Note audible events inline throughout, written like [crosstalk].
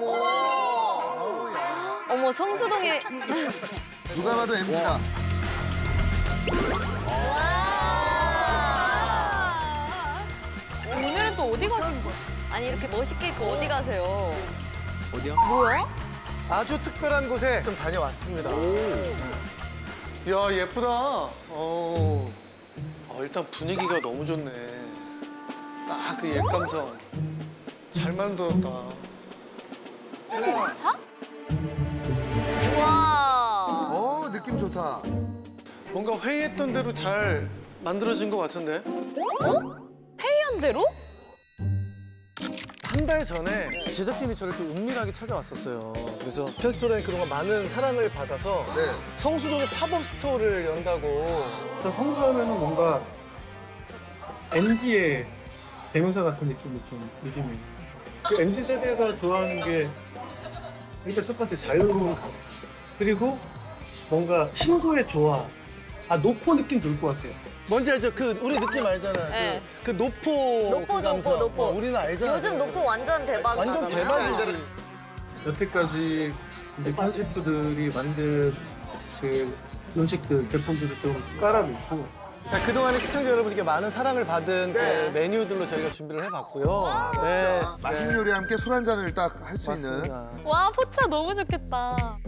어머. 어머 성수동에 [laughs] 누가 봐도 MG다. 오늘은 또 어디 가신 거야? 아니 이렇게 멋있게 입고 어디 가세요? 어디야? 뭐야? 아주 특별한 곳에 좀 다녀왔습니다. 야 예쁘다. 어. 어, 일단 분위기가 너무 좋네. 딱 그 옛 감성. 잘 만들었다. 와. 어 느낌 좋다. 뭔가 회의했던 대로 잘 만들어진 것 같은데. 회의한 대로? 한 달 전에 제작팀이 저를 또 은밀하게 찾아왔었어요. 그래서 편스토랑이 그동안 많은 사랑을 받아서 네. 성수동에 팝업 스토어를 연다고 일단 성수하면 은 뭔가 MZ의 대명사 같은 느낌이 좀 요즘에 그 MZ 세대가 좋아하는 게 일단 첫 번째 자유로운 감성 그리고 뭔가 신구의 조화 아 노포 느낌 들 것 같아요. 뭔지 알죠? 그 우리 느낌 알잖아요. 네. 그, 그 노포 노포, 그. 노포, 노포. 어, 우리는 알잖아요. 요즘 노포 완전 대박 완전. 대박이지. 여태까지 이제 편집부들이 만든 그 음식들 제품들을 좀 깔아놓고 자, 그동안에 시청자 여러분께 많은 사랑을 받은 그 메뉴들로 저희가 준비를 해봤고요. 네. 맛있는 요리와 함께 술 한 잔을 딱 할 수 있는. 맞습니다. 와 포차 너무 좋겠다.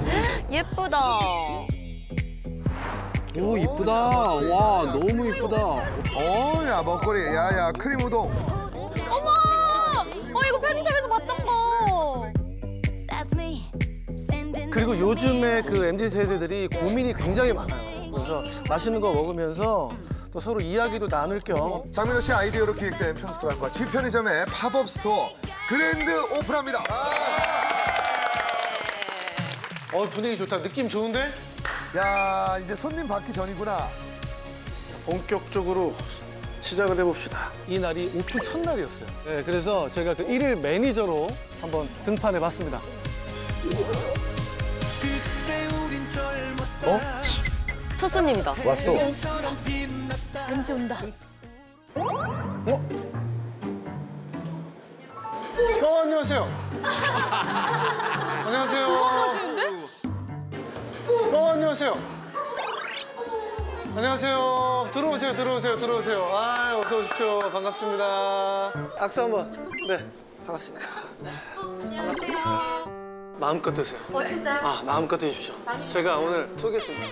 [gasps] 예쁘다. 오 이쁘다. 와 너무 이쁘다. 어야 먹거리 야야 크림 우동. 어머! 어 이거 편의점에서 봤던 거. 그리고 요즘에 그 MZ 세대들이 고민이 굉장히 많아요. 그래서 맛있는 거 먹으면서 또 서로 이야기도 나눌 겸 장민호 씨 아이디어로 기획된 편스토랑과 지편의점의 팝업 스토어 grand open합니다. 어 분위기 좋다. 느낌 좋은데? 야 이제 손님 받기 전이구나. 본격적으로 시작을 해봅시다. 이 날이 오픈 첫날이었어요. 네, 그래서 제가 그 일일 매니저로 한번 등판해봤습니다. 어? 첫 손님이다. 왔어. 왠지 온다. 어 안녕하세요. 안녕하세요. 하시는데? 어 안녕하세요. 안녕하세요. 들어오세요, 들어오세요, 들어오세요. 아, 어서 오십시오. 반갑습니다. 악수 한 번. 네, 반갑습니다. 네, 반갑습니다. 마음껏 드세요. 어, 진짜요? 아, 마음껏 드십시오. 제가 오늘 쏘겠습니다.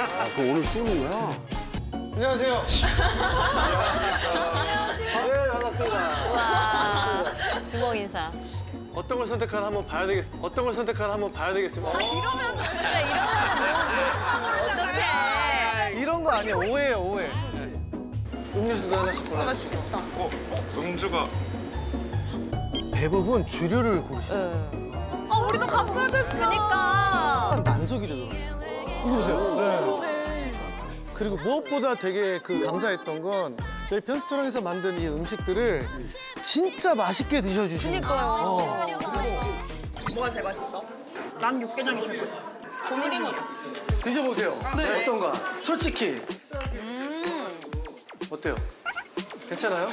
아, 그 오늘 쏘는 거야? 안녕하세요. 안녕하세요. 네, 반갑습니다. 와 주먹 인사. 어떤 걸 선택하나 한번 봐야 되겠습니다. 어떤 걸 선택하나 한번 봐야 되겠습니다. 그래 이러면 어떡해. 이런 거 아니에요. 오해예요, 오해. 음료수도 하나씩 골라. 음주가 대부분 주류를 고르시는 응. 아 우리도 갔어야 됐어. 그러니까. 난석이 되더라고요. 이거 보세요. 네. 그리고 무엇보다 되게 그 감사했던 건 저희 편스토랑에서 만든 이 음식들을 진짜 맛있게 드셔주시는 거예요. 그니까요. 뭐가 제일 맛있어? 난 육개장이 제일 맛있어. 고민이야. 드셔보세요. 네. 어떤가? 솔직히 음. 어때요? 괜찮아요?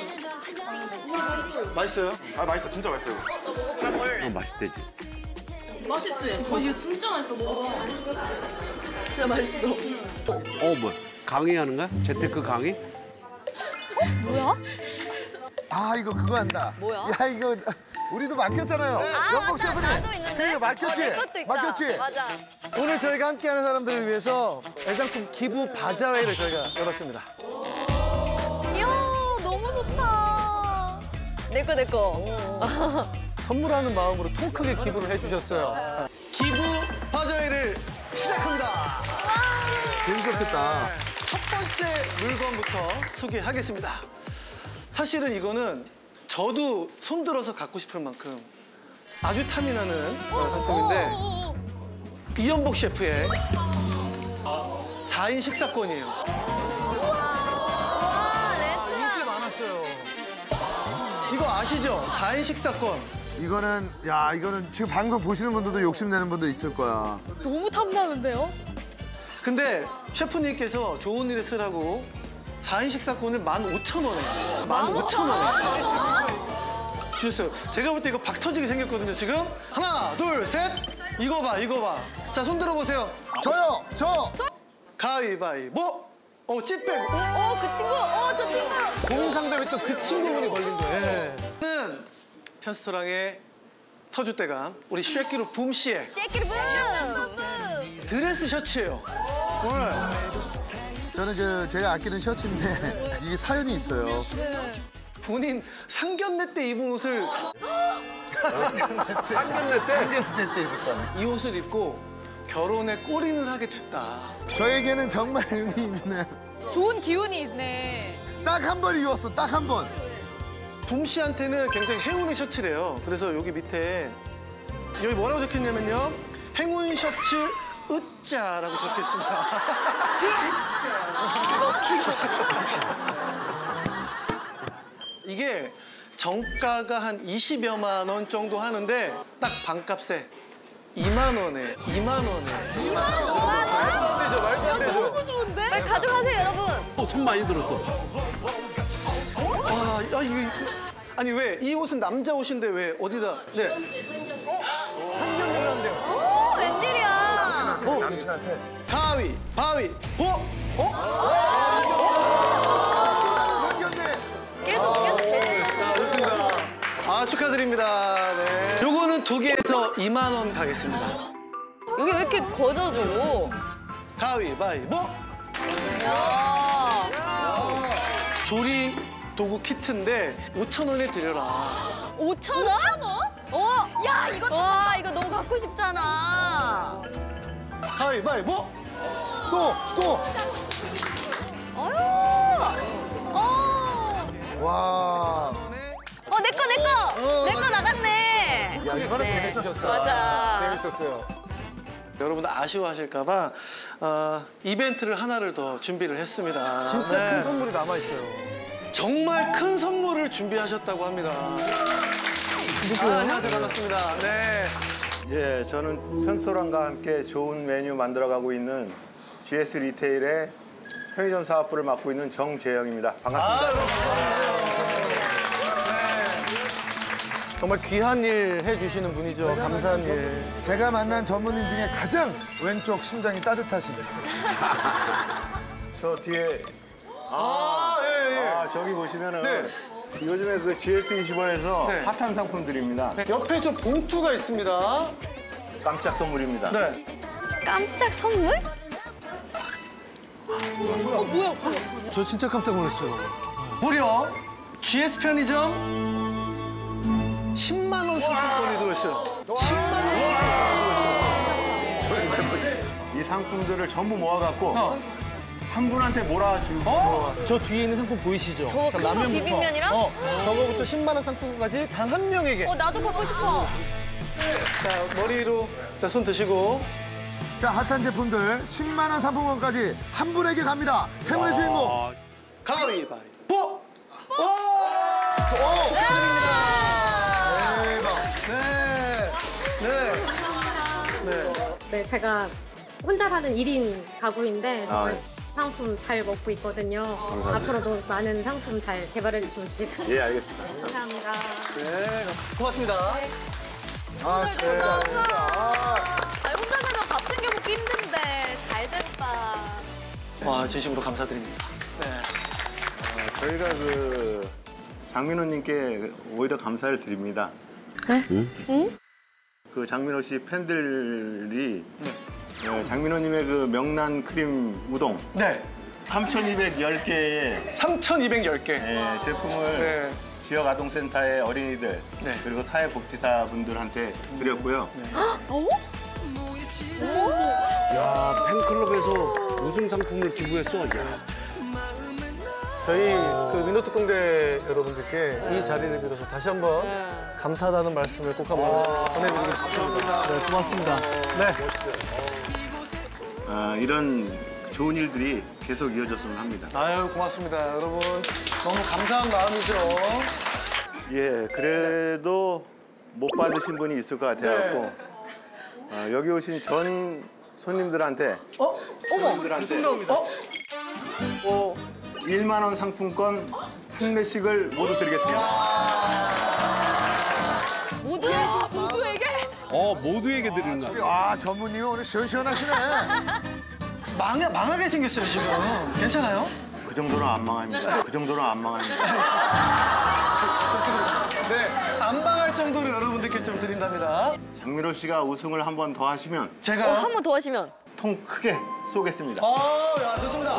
맛있어요? 아 맛있어 진짜 맛있어요. 어, 맛있대지. 맛있지? 어, 이거 진짜 맛있어. 먹어봐. 진짜 맛있어. 어 뭐? 강의하는 거야? 재테크 강의? 뭐야? 아 이거 그거 한다. 뭐야? 야 이거 우리도 맡겼잖아요. 아 영복 맞아 셰프님. 나도 있는데. 그래 맡겼지. 어, 내 것도 있다. 맡겼지. 맞아. 오늘 저희가 함께하는 사람들을 위해서 애장품 기부 바자회를 저희가 열었습니다. 내거내 거. 선물하는 마음으로 통 크게 기부를 해주셨어요. 기부 바자회를 시작합니다. 재밌었겠다. 첫 번째 물건부터 소개하겠습니다. 사실은 이거는 저도 손들어서 갖고 싶을 만큼 아주 탐이 나는 상품인데 어, 이연복 셰프의 4인 식사권이에요. 아시죠? 4인 식사권. 이거는 야 이거는 지금 방송 보시는 분들도 욕심내는 분들 있을 거야. 너무 탐나는데요? 근데 셰프님께서 좋은 일에 쓰라고 4인 식사권을 15,000원에 15,000원에 주셨어요. 제가 볼 때 이거 박 터지게 생겼거든요, 지금. 하나, 둘, 셋. 이거 봐, 이거 봐. 자, 손 들어보세요. 저요, 저. 가위바위보. 어, 찌백. 어? 어, 그 친구. 어, 저 친구. 고민 상담했던 그 친구분이 걸린 거예요. 는 편스토랑의 터줏대감 우리 쉐키로 붐 씨의 쉐키리 붐. 드레스 셔츠예요. 오늘 저는 저 제가 아끼는 셔츠인데 [laughs] 이게 사연이 있어요. 본인 상견례 때 입은 옷을 상견례 때 상견례 때 입었다. 이 옷을 입고 결혼에 꼬리를 하게 됐다. 저에게는 정말 의미 있는 좋은 기운이 있네. 딱 한 번 입었어, 딱 한 번. 붐 씨한테는 굉장히 행운의 셔츠래요. 그래서 여기 밑에 여기 뭐라고 적혀있냐면요. 행운 셔츠 으짜라고 적혀있습니다. [laughs] 이게 정가가 한 20여만 원 정도 하는데 딱 반값에 2만 원에 2만 원에 너무 좋은데? 빨리 가져가세요, 여러분. 어, 손 많이 들었어. 와, 야, 이거 아니 왜 이 옷은 남자 옷인데 왜 어디다 네 상견례를 한대요. 오, 웬일이야. 남친한테. 가위 바위 보 어? 나는 상견례. 계속, 계속 대대잖아. 자, 좋습니다. 아 축하드립니다. 네. 요거는 두 개에서 2만 원 가겠습니다. 여기 왜 이렇게 거저줘? 가위 바위 보 야. 조리 도구 키트인데 5천 원에 드려라. 5천 원? 어? 야, 이거 와, 이거 너무 갖고 싶잖아. 가위 바위 보 또, 또. 어휴. 어. 와. 어, 내 거, 내 거. 내 거 나갔네. 야, 얼마나 네. 재밌었어. 맞아. 재밌었어요. 여러분들 아쉬워하실까 봐 어, 이벤트를 하나를 더 준비를 했습니다. 진짜 네. 큰 선물이 남아있어요. 정말 큰 선물을 준비하셨다고 합니다. 아, 안녕하세요. 반갑습니다. 네. 예, 저는 편스토랑과 함께 좋은 메뉴 만들어가고 있는 GS 리테일의 편의점 사업부를 맡고 있는 정재영입니다. 반갑습니다. 정말 귀한 일 해주시는 분이죠. 감사한 일. 제가 만난 전문인 중에 가장 왼쪽 심장이 따뜻하신. [laughs] 저 뒤에 아, 예, 예. 아, 저기 보시면은 네. 요즘에 그 GS25에서 네. 핫한 상품들입니다. 옆에 저 봉투가 있습니다. 깜짝 선물입니다. 네. 깜짝 선물? 어, 뭐야, 뭐야. 저 진짜 깜짝 놀랐어요. 무려 GS 편의점 10만 원 상품권이 들어있어요. 10만 원 상품권이 들어있어요. 이 상품들을 전부 모아갖고 어. 한 분한테 몰아주고 어? 저 뒤에 있는 상품 보이시죠? 저 큰거 라면부터. 비빔면이랑? 어, 저거부터 10만 원 상품까지 단 한 명에게. 어, 나도 갖고 싶어. 자, 머리로 자, 손 드시고. 자, 핫한 제품들 10만 원 상품권까지 한 분에게 갑니다. 행운의 주인공. 가위바위보! 오! 네. 네. 네. 네, 제가 혼자 사는 1인 가구인데 아, 정말 상품 잘 먹고 있거든요. 앞으로도 많은 상품 잘 개발해 주시면 예, 알겠습니다. 감사합니다. 네. 고맙습니다. 아, 진짜. 아니, 혼자 살면 밥 챙겨 먹기 힘든데 잘 됐다. 와, 진심으로 감사드립니다. 네. 아, 저희가 그 장민호님께 오히려 감사를 드립니다. 그 장민호 씨 팬들이 어, 장민호님의 그 명란 크림 우동 네. 3,210개의 3,210개. 예, 제품을 네. 지역 아동센터의 어린이들 네. 그리고 사회복지사 분들한테 드렸고요. 야, 팬클럽에서 우승 상품을 기부했어. 야. 저희 그 민노특공대 여러분들께 이 자리를 빌어서 다시 한번 감사하다는 말씀을 꼭 한번 전해드리고 싶습니다. 네, 고맙습니다. 네. 아, 이런 좋은 일들이 계속 이어졌으면 합니다. 아유, 고맙습니다. 여러분, 너무 감사한 마음이죠. 예, 그래도 못 받으신 분이 있을 것 같아갖고 네. 아, 여기 오신 전 손님들한테 어? 손님들한테 어? 또 1만 원 상품권 한 매씩을 모두 드리겠습니다. 모두에게? 어 모두에게 드리는 거야. 아 전무님이 오늘 시원시원하시네. 망하, 망하게 생겼어요 지금. 괜찮아요? 그 정도는 안 망합니다. 그 정도는 안 망합니다. 네, 안 망할 정도로 여러분들께 좀 드린답니다. 장민호 씨가 우승을 한 번 더 하시면 제가 한번 더 하시면. 통 크게 쏘겠습니다. 어, 야, 좋습니다.